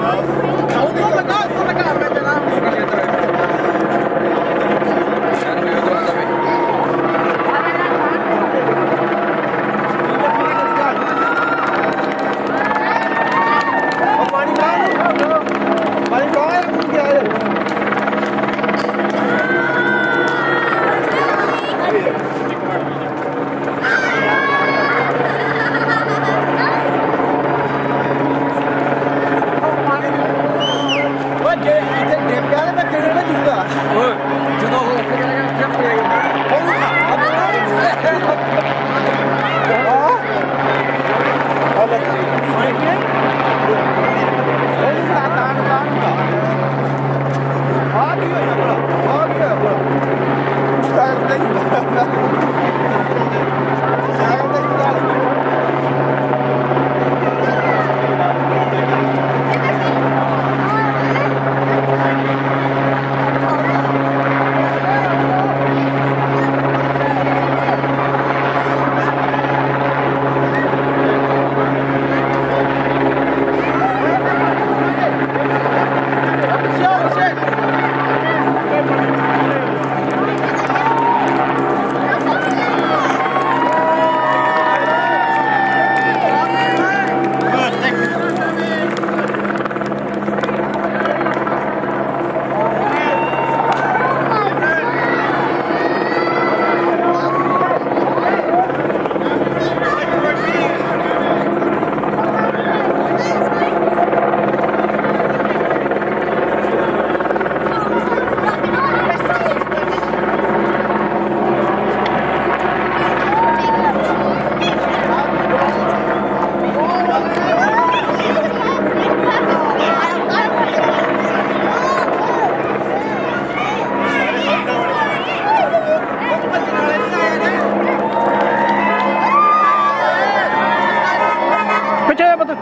love. Perfecto. 哎不对